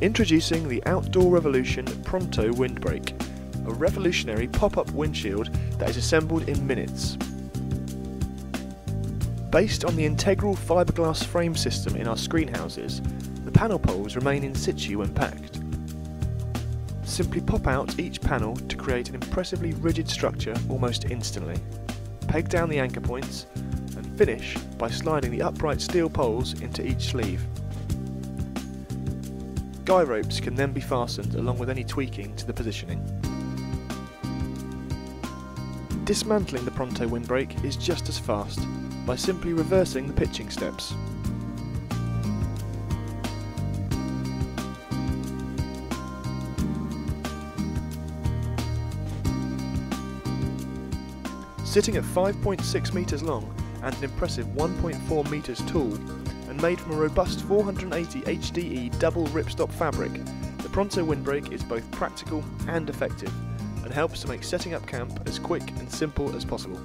Introducing the Outdoor Revolution Pronto Windbreak, a revolutionary pop-up windshield that is assembled in minutes. Based on the integral fiberglass frame system in our screen houses, the panel poles remain in situ when packed. Simply pop out each panel to create an impressively rigid structure almost instantly. Peg down the anchor points and finish by sliding the upright steel poles into each sleeve. Guy ropes can then be fastened along with any tweaking to the positioning. Dismantling the Pronto windbreak is just as fast by simply reversing the pitching steps. Sitting at 5.6 metres long and an impressive 1.4 metres tall, and made from a robust 480 HDE double ripstop fabric, the Pronto windbreak is both practical and effective, and helps to make setting up camp as quick and simple as possible.